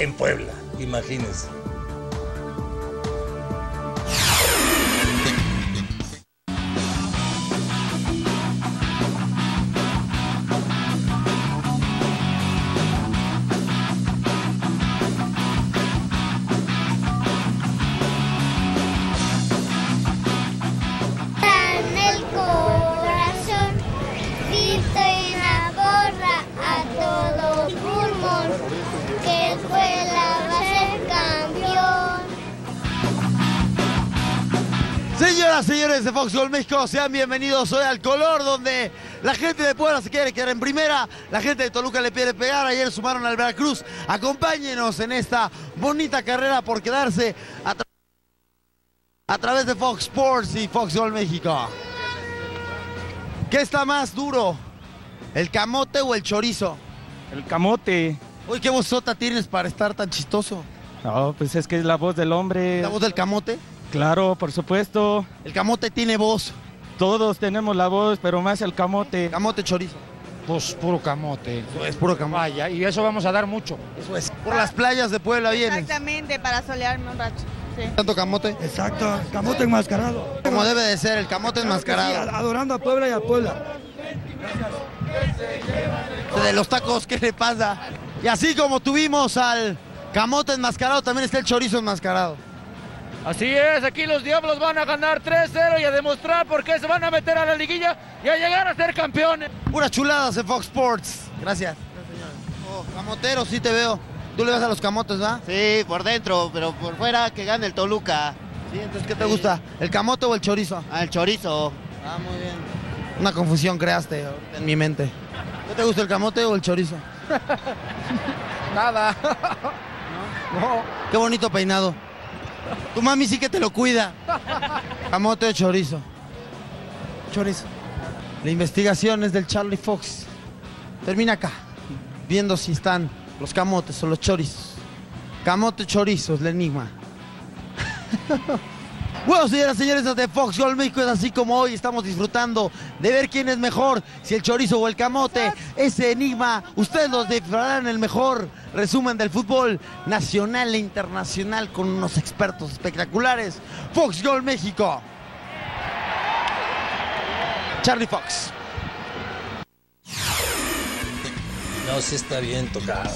en Puebla, imagínense. Señores de Fox Gol México, sean bienvenidos hoy al color donde la gente de Puebla se quiere quedar en primera, la gente de Toluca le quiere pegar, ayer sumaron al Veracruz. Acompáñenos en esta bonita carrera por quedarse a, tra- a través de Fox Sports y Fox Gol México. ¿Qué está más duro? ¿El camote o el chorizo? El camote. Uy, qué vozota tienes para estar tan chistoso. No, pues es que es la voz del hombre. ¿La voz del camote? Claro, por supuesto. El camote tiene voz. Todos tenemos la voz, pero más el camote. Camote chorizo. Pues puro camote. Eso es puro camote. Vaya, y eso vamos a dar mucho. Eso es. Por las playas de Puebla vienes. Exactamente, para solearme un rato. Sí. Tanto camote. Exacto, camote enmascarado. Como debe de ser, el camote Sí, enmascarado. adorando a Puebla y a Puebla. De los tacos, ¿qué le pasa? Y así como tuvimos al camote enmascarado, también está el chorizo enmascarado. Así es, aquí los Diablos van a ganar 3-0 y a demostrar por qué se van a meter a la liguilla y a llegar a ser campeones. Puras chuladas en Fox Sports. Gracias. Oh, camotero, sí te veo. Tú le vas a los camotes, ¿va? Sí, por dentro, pero por fuera que gane el Toluca. Sí, entonces, ¿qué te gusta? ¿El camote o el chorizo? Ah, el chorizo. Ah, muy bien. Una confusión creaste en mi mente. ¿Qué te gusta, el camote o el chorizo? Nada. No. Qué bonito peinado. Tu mami sí que te lo cuida. Camote o chorizo. Chorizo. La investigación es del Charlie Fox. Termina acá, viendo si están los camotes o los chorizos. Camote chorizo es el enigma. Bueno, señoras y señores de Fox Gol México es así como hoy estamos disfrutando de ver quién es mejor, si el chorizo o el camote. Ese enigma, ustedes los descifrarán el mejor resumen del fútbol nacional e internacional con unos expertos espectaculares. Fox Gol México. Charlie Fox. No, sí está bien tocado.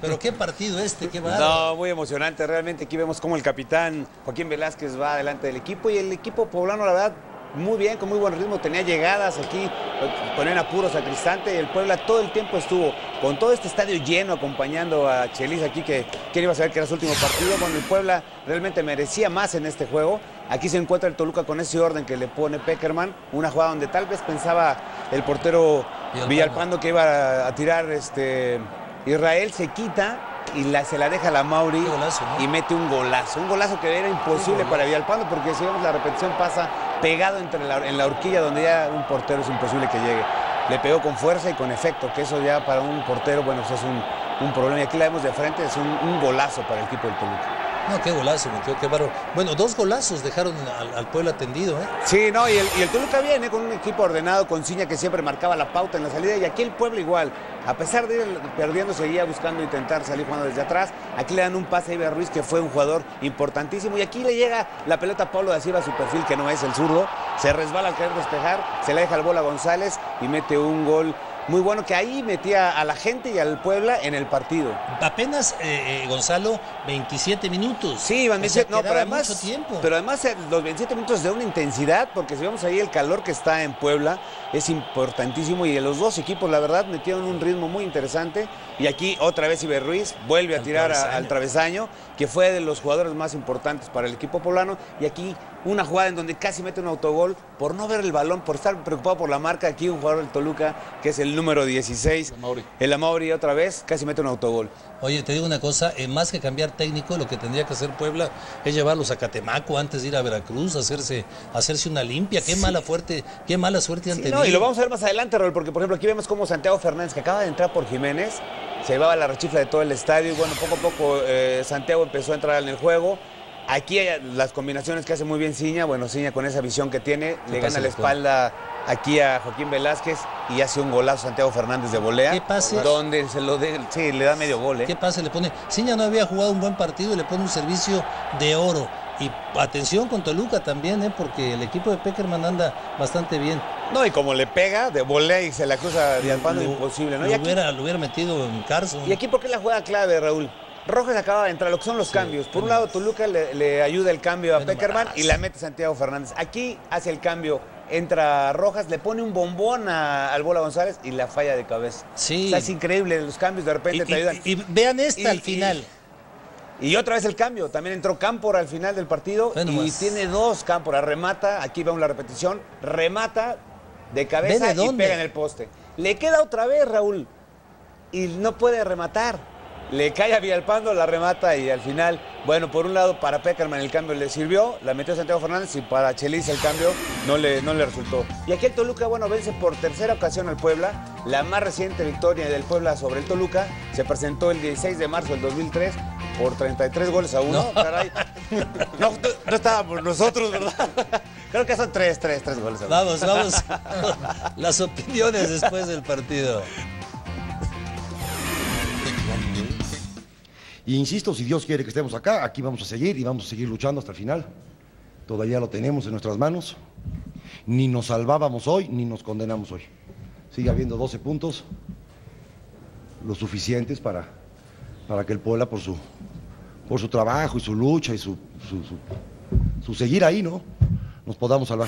Pero qué partido este, qué bárbaro. No, muy emocionante. Realmente aquí vemos cómo el capitán Joaquín Velázquez va adelante del equipo y el equipo poblano, la verdad, muy bien, con muy buen ritmo. Tenía llegadas aquí, ponían apuros a Cristante y el Puebla todo el tiempo estuvo con todo este estadio lleno acompañando a Chelis aquí, que quién iba a saber que era su último partido. Bueno, el Puebla realmente merecía más en este juego. Aquí se encuentra el Toluca con ese orden que le pone Peckerman, una jugada donde tal vez pensaba el portero Villalpando. Que iba a tirar este Israel, se quita y la, se la deja a la Mauri Qué golazo, ¿no? y mete un golazo. Un golazo que era imposible para Villalpando porque si vemos la repetición pasa pegado entre la, en la horquilla donde ya un portero es imposible que llegue. Le pegó con fuerza y con efecto, que eso ya para un portero, bueno, pues es un, un problema. Y aquí la vemos de frente, es un, un golazo para el equipo del Toluca. No, qué golazo, metió, qué bárbaro. Bueno, dos golazos dejaron al, al pueblo atendido, ¿eh? Sí, no, y el, Toluca viene con un equipo ordenado, con Ciña que siempre marcaba la pauta en la salida, y aquí el pueblo igual, a pesar de ir perdiendo, seguía buscando intentar salir jugando desde atrás. Aquí le dan un pase a Iber Ruiz, que fue un jugador importantísimo, y aquí le llega la pelota a Pablo da Silva su perfil, que no es el zurdo, se resbala al querer despejar, se le deja el bola a González y mete un gol muy bueno que ahí metía a la gente y al Puebla en el partido. Apenas, eh, eh, Gonzalo, 27 minutos. Sí, dice, sea, no, pero además, mucho tiempo. pero además eh, los 27 minutos de una intensidad, porque si vemos ahí el calor que está en Puebla, es importantísimo y los dos equipos, la verdad, metieron un ritmo muy interesante. Y aquí otra vez Iber Ruiz vuelve a Al tirar a- al travesaño, que fue de los jugadores más importantes para el equipo poblano. Y aquí una jugada en donde casi mete un autogol por no ver el balón, por estar preocupado por la marca. Aquí un jugador del Toluca, que es el número 16, el Amauri otra vez, casi mete un autogol. Oye, te digo una cosa, eh, más que cambiar técnico, lo que tendría que hacer Puebla es llevarlos a Catemaco antes de ir a Veracruz, hacerse, hacerse una limpia. Qué mala fuerte, qué mala suerte han Sí, tenido. no, y lo vamos a ver más adelante, Raúl, porque por ejemplo aquí vemos como Santiago Fernández, que acaba de entrar por Jiménez, se llevaba la rechifla de todo el estadio y bueno, poco a poco eh, Santiago empezó a entrar en el juego. Aquí hay las combinaciones que hace muy bien Ciña, bueno, Ciña con esa visión que tiene, le gana la espalda aquí a Joaquín Velázquez y hace un golazo Santiago Fernández de volea. ¿Qué pase? Donde se lo de, sí, le da medio gol, ¿eh? ¿Qué pase le pone? Ciña no había jugado un buen partido y le pone un servicio de oro. Y atención con Toluca también, ¿eh? porque el equipo de Peckerman anda bastante bien. No, y como le pega, de volea y se la cruza de imposible, ¿no? Lo Y aquí, hubiera, lo hubiera metido en Carson. y aquí, ¿por qué la jugada clave, Raúl? Rojas acaba de entrar, lo que son los cambios. Por un lado, Toluca le, le ayuda el cambio a Peckerman y la mete Santiago Fernández. Aquí hace el cambio, entra Rojas, le pone un bombón a- al Bola González y la falla de cabeza. Sí. O sea, es increíble, los cambios de Y, repente te y- ayudan. y vean esta al final. Y otra vez el cambio, también entró Cámpora al final del partido y tiene dos Cámpora, remata, aquí vemos la repetición, remata de cabeza de y pega en el poste. Le queda otra vez Raúl y no puede rematar. Le cae a Villalpando, la remata y al final, bueno, por un lado para Peckerman el cambio le sirvió, la metió Santiago Fernández y para Chelis el cambio no le, no le resultó. Y aquí el Toluca, bueno, vence por tercera ocasión al Puebla. La más reciente victoria del Puebla sobre el Toluca se presentó el 16 de marzo del 2003 por 33 goles a uno. No. Caray. No, no estábamos nosotros, ¿verdad? Creo que son tres, tres, tres goles a uno. Vamos, vamos. Las opiniones después del partido. Y insisto, si Dios quiere que estemos acá, aquí vamos a seguir y vamos a seguir luchando hasta el final. Todavía lo tenemos en nuestras manos. Ni nos salvábamos hoy, ni nos condenamos hoy. Sigue habiendo 12 puntos, lo suficientes para, para que el Puebla, por su, por su trabajo y su lucha y su, su, seguir ahí, ¿no? Nos podamos salvar.